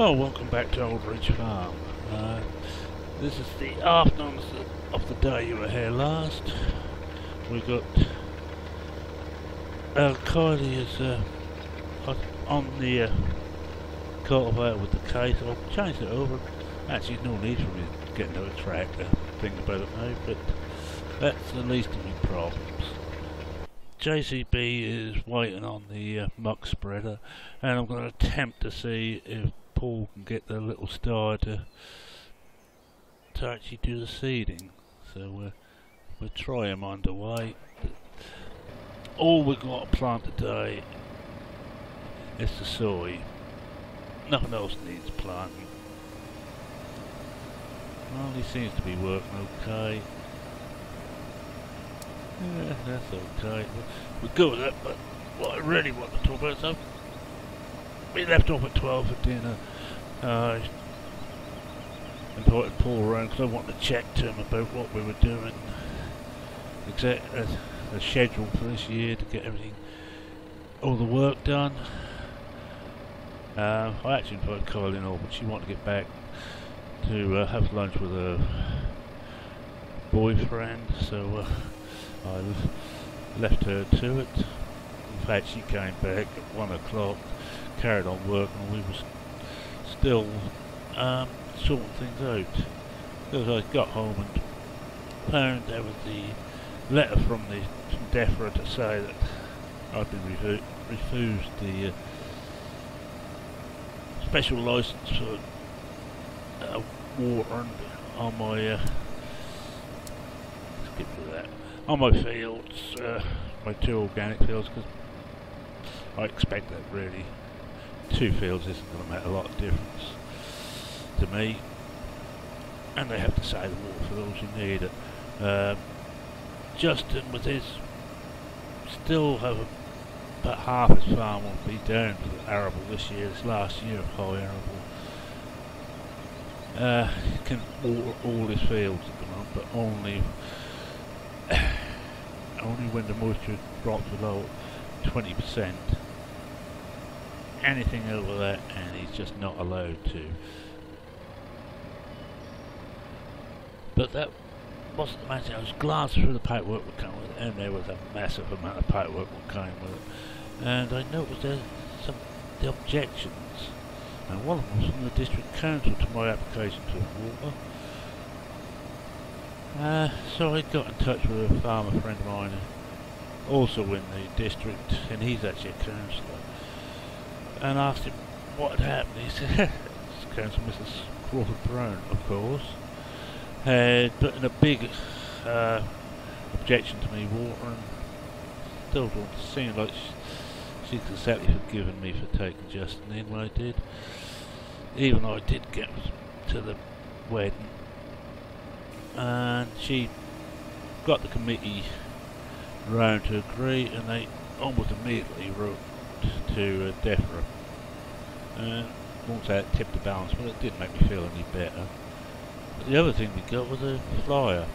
Oh, welcome back to Old Ridge Farm. Uh, this is the afternoon of the day you were here last. We got uh, Kylie is uh, on the uh, cultivator with the case. I've changed it over. Actually, no need for me getting to a tractor. Think about it now, but that's the least of my problems. JCB is waiting on the uh, muck spreader, and I'm going to attempt to see if Paul can get the little star to to actually do the seeding. So uh, we'll try him underway. All we've got to plant today is the soy. Nothing else needs planting. Well, he seems to be working okay. Yeah, that's okay. We're good with that, but what I really want to talk about, so we left off at 12 for dinner. Uh, invited Paul around because I wanted to check to him about what we were doing. Exact uh, the schedule for this year to get everything, all the work done. Uh, I actually invited Kylie in all, but she wanted to get back to uh, have lunch with her boyfriend, so uh, I left her to it. In fact, she came back at one o'clock, carried on working, and we were still um, sorting things out. Because I got home and found there was the letter from the DEFRA to say that I'd been refu refused the uh, special license for uh, water on my uh, skip that on my fields, uh, my two organic fields, because I expect that really two fields isn't going to make a lot of difference to me. And they have to say the water for those who need it. Um, Justin with his still have about half his farm will be down for arable this year, this last year of high arable. Uh, can water all his fields at the moment, but only only when the moisture drops below 20% anything over there and he's just not allowed to. But that wasn't the matter. I was glancing through the that came with it and there was a massive amount of that came with it. And I noticed there's some the objections and one of them was from the district council to my application to water. Uh, so I got in touch with a farmer friend of mine also in the district and he's actually a councillor and asked him what had happened. He said, it's Council Mrs. Crawford Brown, of course, had put in a big uh, objection to me watering. Still don't seem like she, she's exactly forgiven me for taking Justin in when I did. Even though I did get to the wedding. And she got the committee round to agree and they almost immediately wrote to uh, DEFRA. Uh, won't say it tipped the balance, but it didn't make me feel any better. But the other thing we got was a flyer.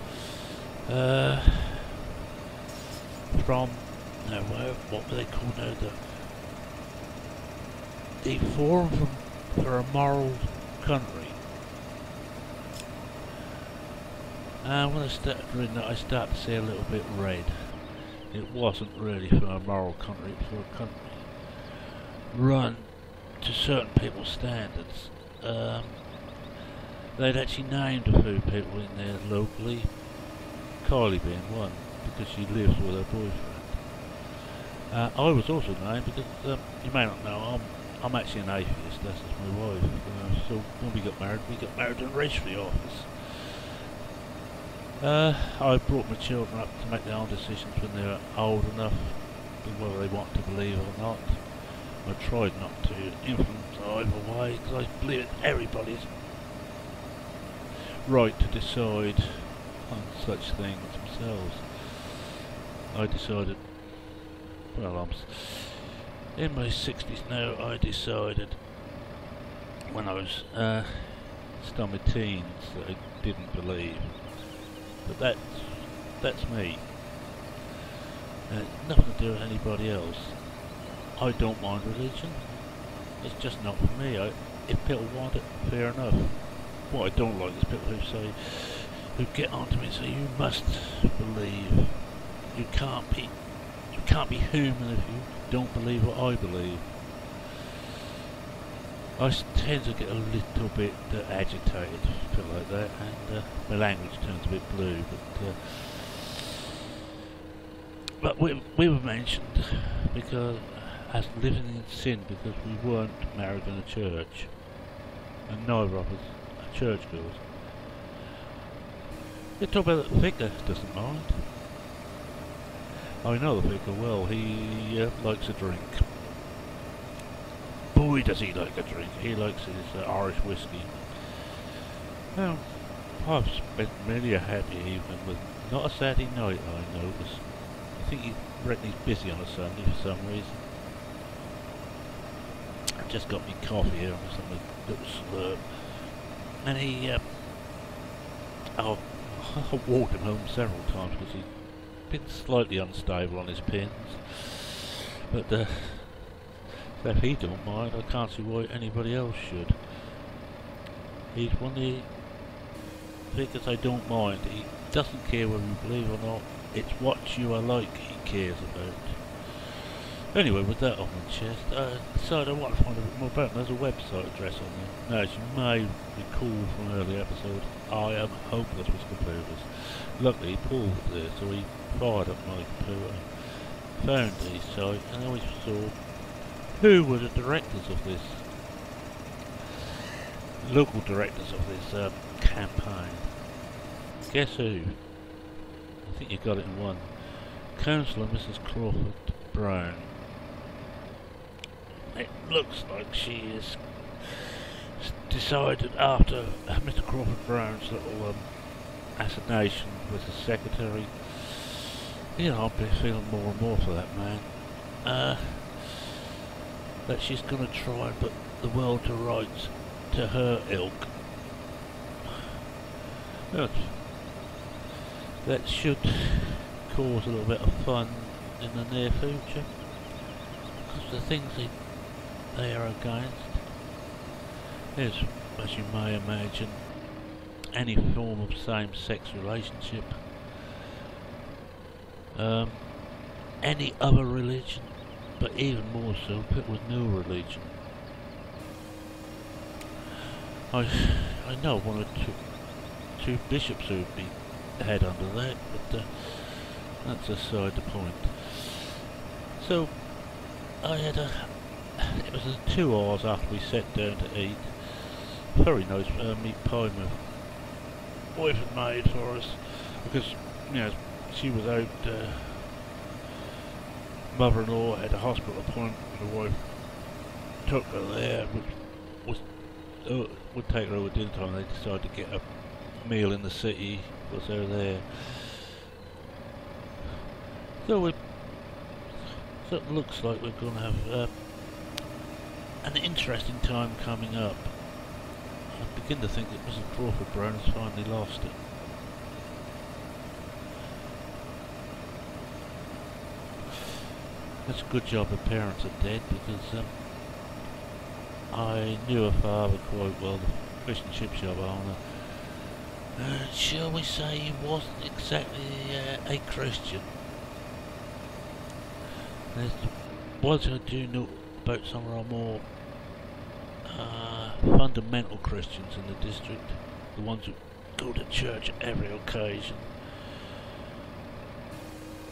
Uh, from, no, what were they called now? The, the Forum from, for a Moral Country. And when I started reading that, I started to see a little bit red. It wasn't really for a moral country, it was for a country run to certain people's standards. Um, they'd actually named a few people in there locally, Carly being one, because she lives with her boyfriend. Uh, I was also named because um, you may not know I'm I'm actually an atheist. That's just my wife. Uh, so when we got married, we got married in race for the office. Uh, I brought my children up to make their own decisions when they were old enough, whether they want to believe or not. I tried not to influence either way because I believe it's everybody's right to decide on such things themselves. I decided, well I'm in my 60s now, I decided when I was uh, still my teens that I didn't believe. But that's, that's me. Uh, nothing to do with anybody else. I don't mind religion. It's just not for me. I, if people want it, fair enough. What I don't like is people who say, who get onto me and say, you must believe. You can't be, you can't be human if you don't believe what I believe. I tend to get a little bit uh, agitated, feel like that, and uh, my language turns a bit blue. But uh, but we we were mentioned because as living in sin because we weren't married in a church, and neither of us are churchgoers. You talk about the vicar doesn't mind. I know the vicar well. He uh, likes a drink boy does he like a drink. He likes his uh, Irish whiskey. Well, I've spent many a happy evening with not a Saturday night, I notice. I think he he's busy on a Sunday for some reason. Just got me coffee here and some little slurp. And he, uh, oh, walked him home several times because he's been slightly unstable on his pins. But uh, if he don't mind, I can't see why anybody else should. He's one of the because I don't mind. He doesn't care whether you believe or not. It's what you are like he cares about. Anyway, with that on my chest, I decided I want to find a bit more about. There's a website address on there. Now, as you may recall from an earlier episode, I am hopeless with computers. Luckily, Paul was there, so he fired up my computer, found the site, and then we saw who were the directors of this, local directors of this um, campaign? Guess who? I think you got it in one. Councillor Mrs Crawford Brown. It looks like she is decided after Mr Crawford Brown's little um, assignation with the secretary. You know, I'll be feeling more and more for that man. Uh, that she's going to try and put the world to rights to her ilk. But that should cause a little bit of fun in the near future. Because the things they, they are against is, as you may imagine, any form of same-sex relationship, um, any other religion, but even more so put with no religion. I I know one or two, two bishops who would be head under that, but uh, that's aside the point. So I had a it was two hours after we sat down to eat. Very nice uh, meat pie my wife had made for us because you know she was out. Uh, mother-in-law had a hospital appointment. The wife took her there, which was uh, would take her over dinner time. They decided to get a meal in the city because they were there. So it, so it looks like we're going to have uh, an interesting time coming up. I begin to think that Mrs. Crawford Brown has finally lost it. It's a good job her parents are dead because um, I knew her father quite well, the fish and chip shop owner. Uh, shall we say he wasn't exactly uh, a Christian? There's what I do know about some of our more uh, fundamental Christians in the district, the ones who go to church every occasion.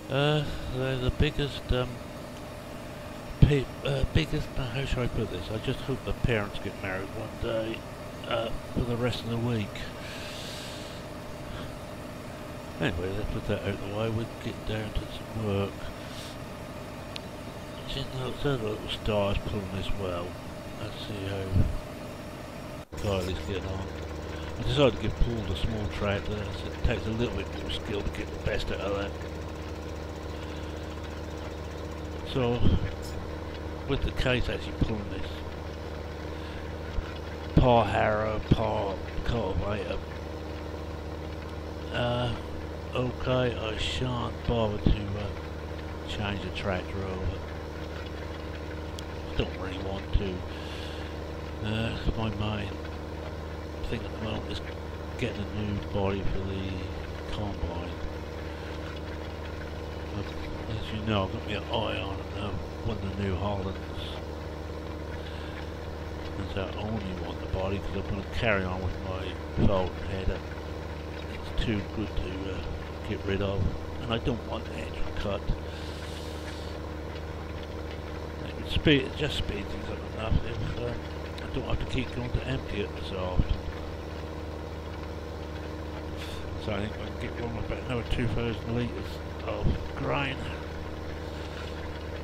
Uh, they're the biggest um, uh, biggest, uh, how should I put this? I just hope the parents get married one day uh, for the rest of the week. Anyway, let's put that out of the way. We'll get down to some work. See, the little stars pulling this well. Let's see how Kylie's getting on. I decided to give Paul the small tractor, so it takes a little bit more skill to get the best out of that. So, with the case actually pulling this par harrow, par cultivator. Uh, okay, I shan't bother to uh, change the tractor over. I Don't really want to. Uh, my I think at the moment is getting a new body for the combine. As you know, I've got my eye on uh, one of the New Hollands. And so I only want the body because I'm going to carry on with my folding header. It's too good to uh, get rid of. And I don't want the edge cut. It would just speed things up enough if uh, don't have to keep going to empty it so often. So I think I can get one about another 2,000 litres of grain.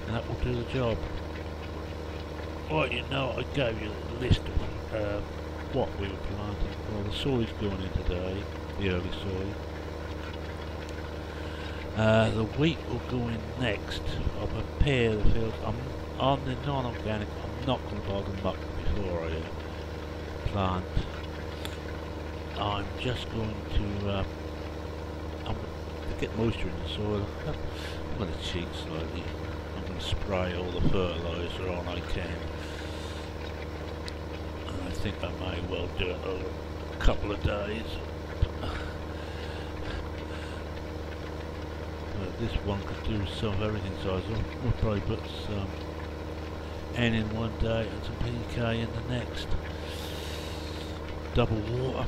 And that will do the job. Right, you know, I gave you a list of uh, what we were planting. Well, the soy's going in today, the early soy. Uh, the wheat will go in next. I'll prepare the field. I'm on the non-organic. I'm not going to bother muck uh, plant. I'm just going to. Uh, I'm to get moisture in the soil. I'm going to cheat slightly. I'm going to spray all the fertiliser on I can. And I think I may well do it over a couple of days. This one could do some everything, so I'll probably put some N in one day and some PK in the next. Double water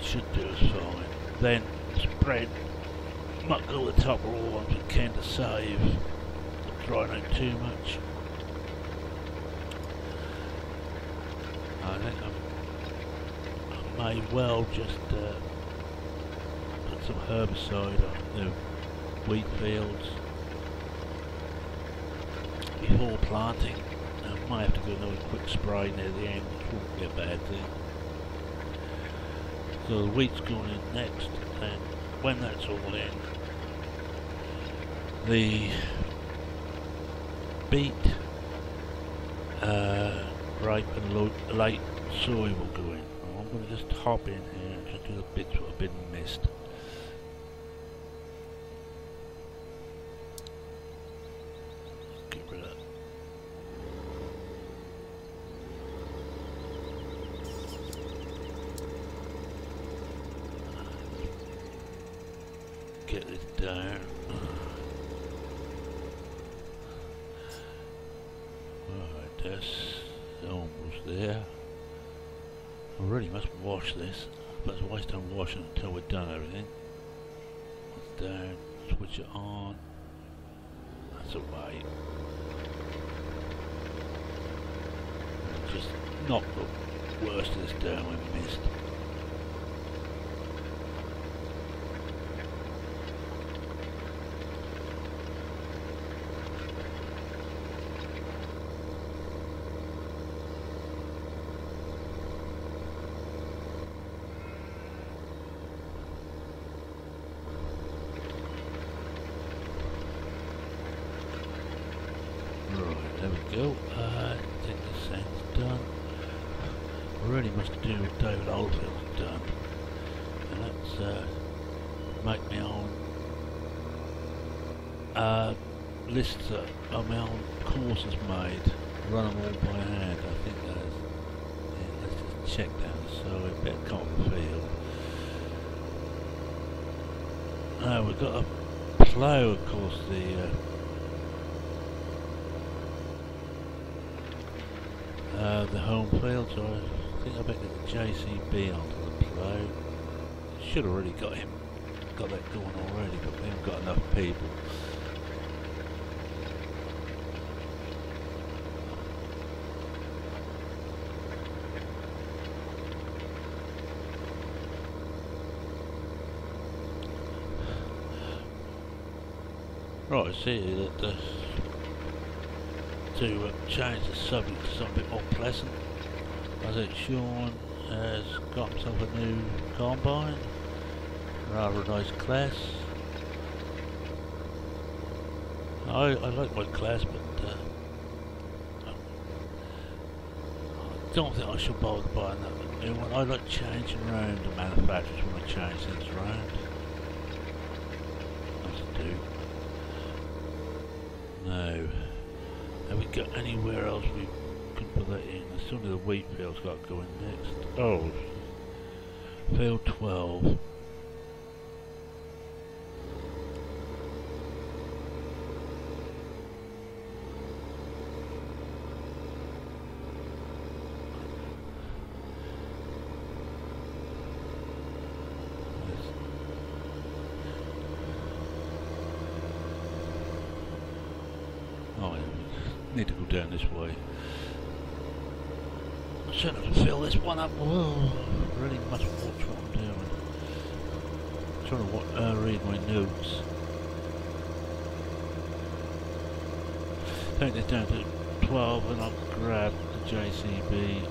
should do us fine. Then spread muck all the top all ones we can to save drying out too much. I think I'm, I may well just uh, put some herbicide on the wheat fields before planting. I might have to do another quick spray near the end, which won't be a bad thing. So the wheat's going in next, and when that's all in, the beet, uh, ripe and light soy will go in. I'm going to just hop in here and do the bits that have been missed. Get rid of that. Get this down. Alright, that's almost there. I really must wash this, but it's a waste of washing until we've done everything. It's down, switch it on. That's away. Just knock the worst of this down we missed. Right, there we go. Uh, I think this thing's done. Really must do with David Oldfield's done. And let's uh, make my own uh, lists of my own courses made. Run them all by hand. I think that is. Yeah, let's just check that. so we better come up the field. Now we've got a plough, of course, the uh, uh, the home field, so I think I better get the JCB onto the plough. Should have already got him, got that going already, but we haven't got enough people. Right, I see that uh, to uh, change the subject to something more pleasant. I think Sean has got himself a new combine, rather a nice Claas. I, I like my Claas, but uh, I don't think I should bother buying that new one. I like changing around the manufacturers when I change things around. As I do. No. Got anywhere else we can put that in. As soon as the wheat field's got to go in next. Oh, field 12. Oh, go down this way. I shouldn't have to fill this one up. Whoa, really must watch what I'm doing. trying to wa- uh, read my notes. Take this down to 12 and I'll grab the JCB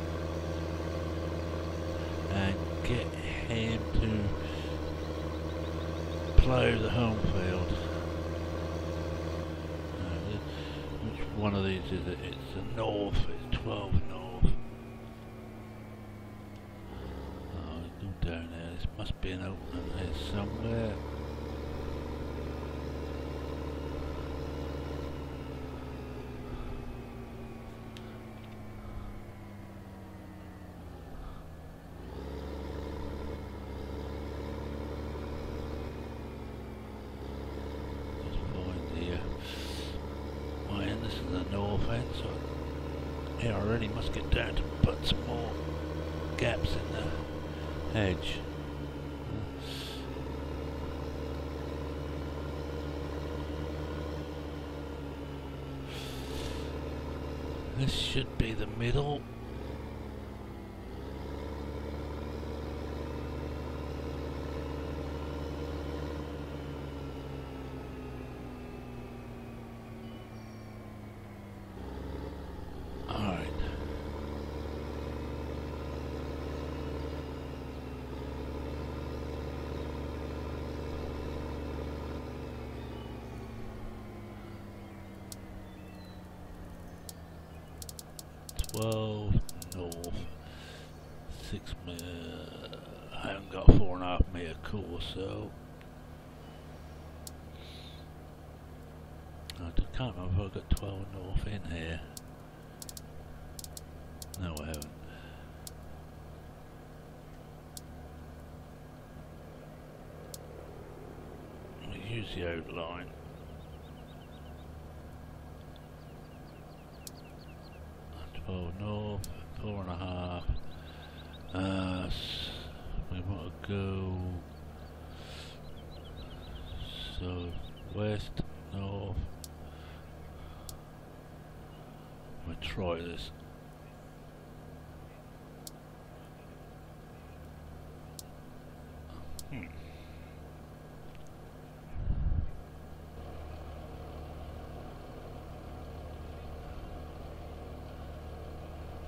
and get him to plough the home field. Uh, which one of these is it? It's the north, it's 12 north. Oh, down there, this must be an opening there somewhere. Let's find the uh, my end. This is the north end, so really must get down to put some more gaps in the hedge. This should be the middle. Alright. Twelve north. Six meter. I haven't got four and a half meter course, so I can't remember if I've got twelve north in here. No, I haven't. Use the outline. Twelve north, four and a half. Uh, we want to go so west, north. We'll try this.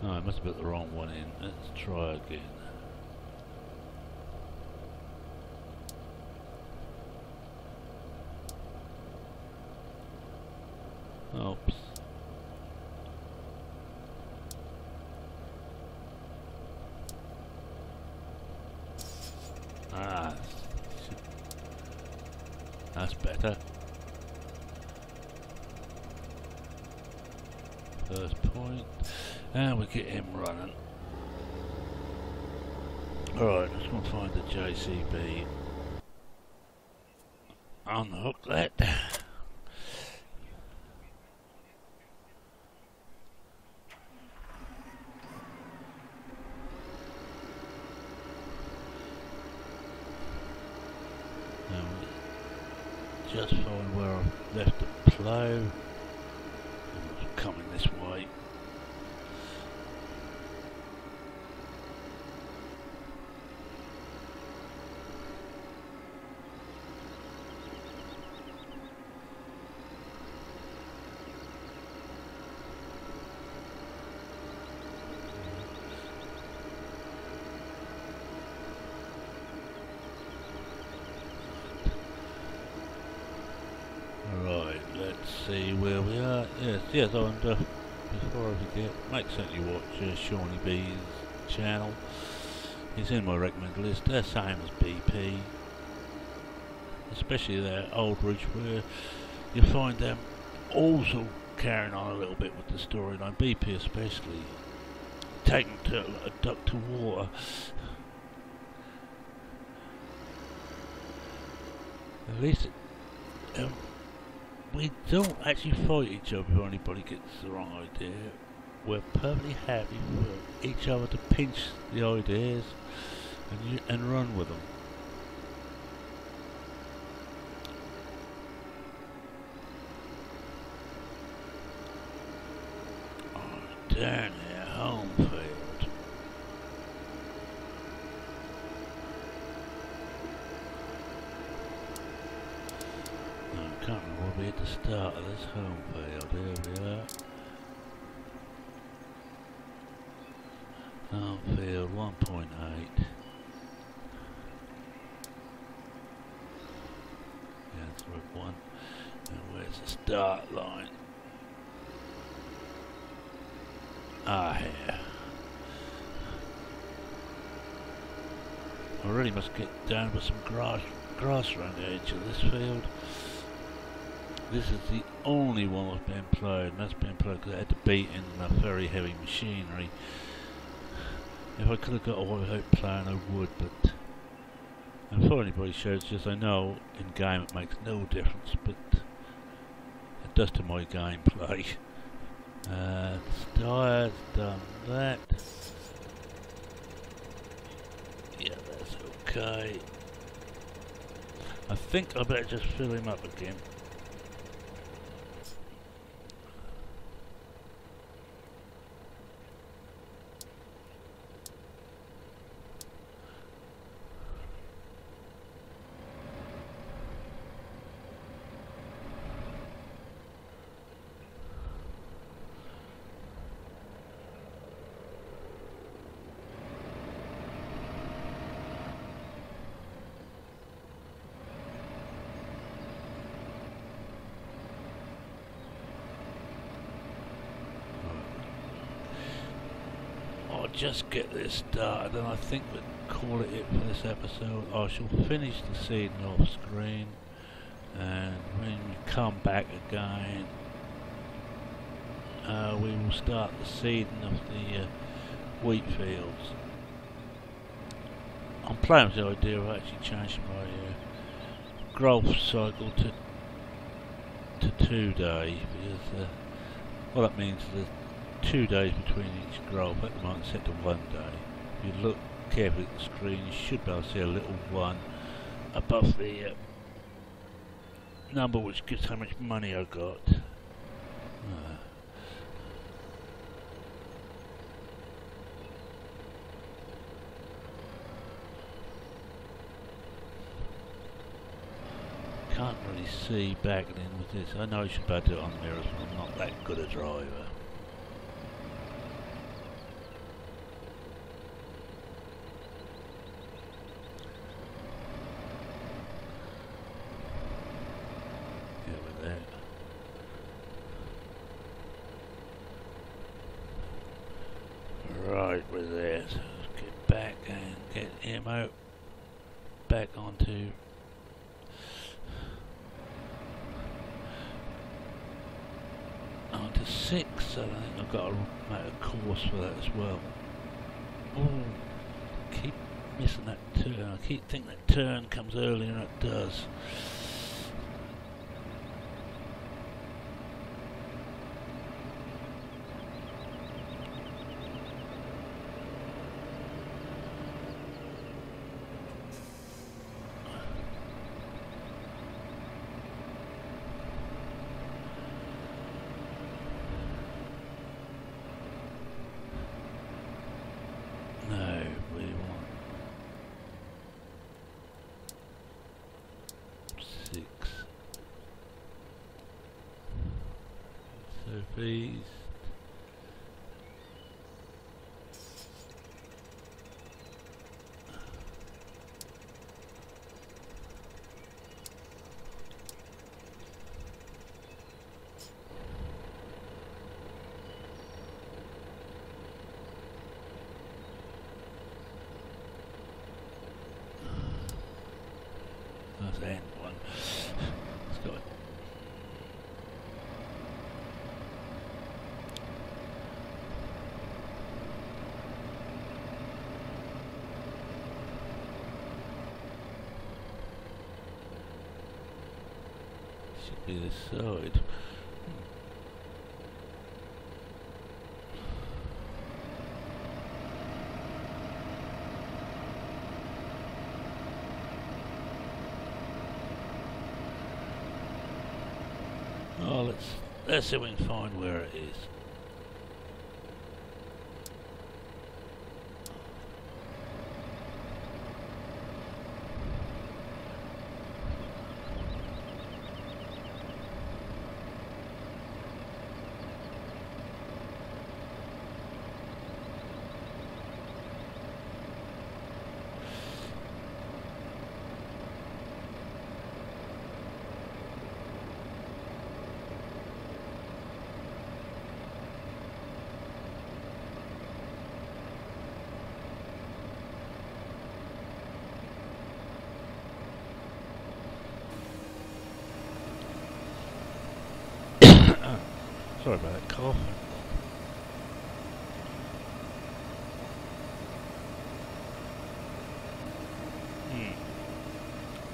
No, I must have put the wrong one in. Let's try again. Oops. Ah, shit. that's better. First point, and we get him running. Alright, let's go and Unhook that. Just find where I've left the plough. Coming this way. Right, let's see where we are. Yes, yes, I uh, before I forget, make certain you watch uh, Shawnee B's channel. He's in my recommended list. They're same as BP, especially their Old Ridge, where you find them also carrying on a little bit with the storyline. BP especially taking to a duck to water. At least um, we don't actually fight each other if anybody gets the wrong idea. We're perfectly happy for each other to pinch the ideas and, and run with them. Oh, down here, home field. I can't remember where we at the start of this home field. Here we are. Home field 1.8. Yeah, that's right one. And where's the start line? Ah, here. I really must get down with some grass, grass around the edge of this field. This is the only one that's been played, and that's been played because I had to beat in a very heavy machinery. If I could have got away without playing, I would, but... And for anybody shows, just I know in game it makes no difference, but it does to my gameplay. Uh, done that. Yeah, that's okay. I think I better just fill him up again. I'll just get this started and I think we'll call it it for this episode. I shall finish the seeding off screen and when we come back again uh, we will start the seeding of the uh, wheat fields. I'm playing with the idea of actually changing my uh, growth cycle to to two day because uh, what that means is two days between each growth. At the moment set to one day. If you look carefully at the screen you should be able to see a little one above the uh, number which gives how much money I got. Uh, can't really see back then with this. I know I should be able to do it on the mirrors, but I'm not that good a driver. Yeah, with that. Right, with that. So let's get back and get him out back onto on to six, so I think I've got to make a course for that as well. Oh, keep missing that turn. I keep thinking that turn comes earlier than it does. No, we want six. Southeast. That's the end one. Let's go. This side. Oh, let's let's see if we can find where it is. Sorry about that cough. Hmm.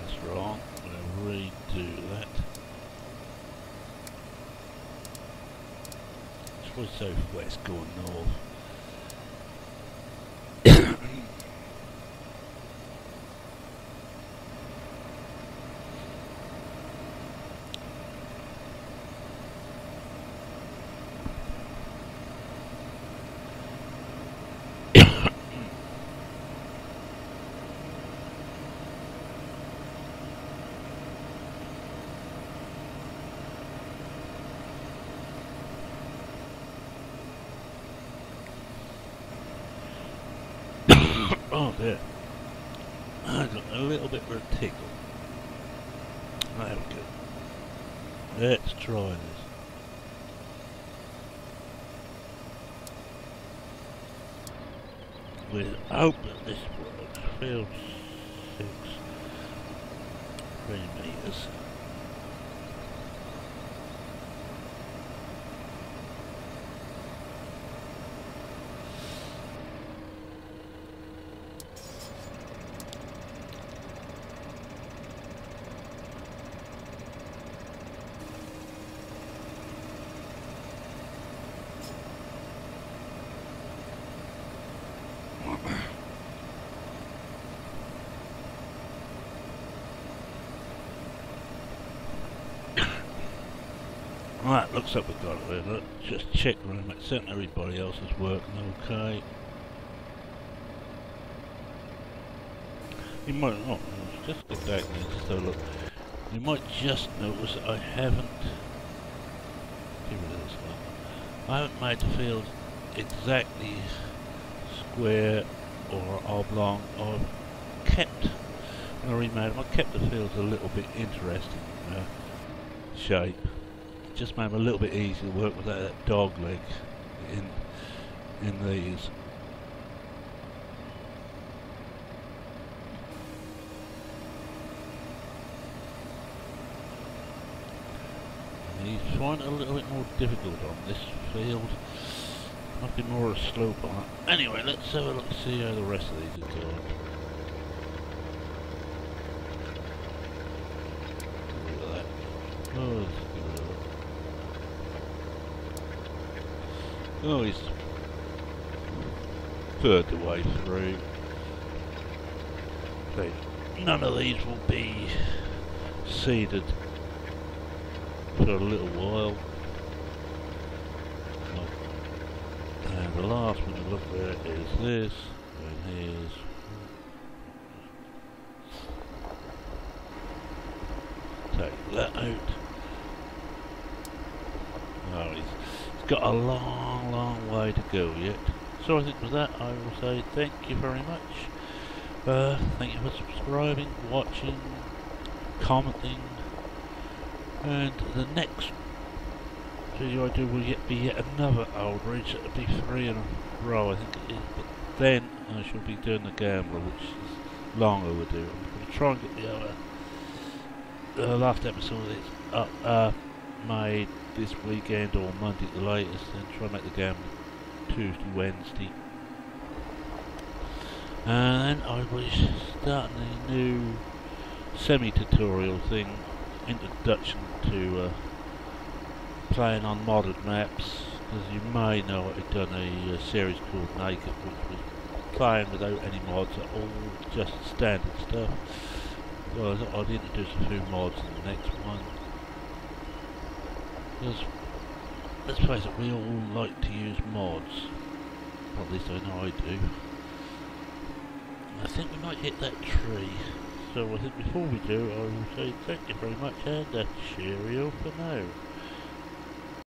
That's wrong. I'm going to redo that. It's probably southwest going north. Oh dear. I got a little bit of a tickle. We go. Let's try this. That this works. Field six, three meters. Right, looks like we've got it there. Look, just check around. Make certain everybody else is working okay. You might not. Oh, just get back there. So look, you might just notice I haven't. Rid of this one. I haven't made the field exactly square or oblong. I've kept. When I remade them, I kept the fields a little bit interesting uh, shape just made them a little bit easier to work with that, dog leg in in these. Finding it a little bit more difficult on this field. Might be more of a slope on it. Anyway, let's have a look see how the rest of these are going. Look at that. Oh, Oh, he's third the way through. So none of these will be seeded for a little while. And the last one to look at is this, and here's take that out. Oh, he's got a long, to go yet. So I think with that I will say thank you very much. Uh, thank you for subscribing, watching, commenting, and the next video I do will yet be yet another Old Ridge. It'll be three in a row I think it is, but then I shall be doing the Gambler, which is long overdue. I'm going to try and get the other the last episode is up, uh, made this weekend or Monday at the latest and try and make the game Tuesday, Wednesday. And I was starting a new semi-tutorial thing introduction to uh, playing on modded maps. As you may know, I've done a, uh, series called Naked, which was playing without any mods at all, just standard stuff. Thought I'd introduce a few mods in the next one. Because, let's face it, we all like to use mods. At least I know I do. I think we might hit that tree. So I think before we do, I will say thank you very much and a cheerio for now.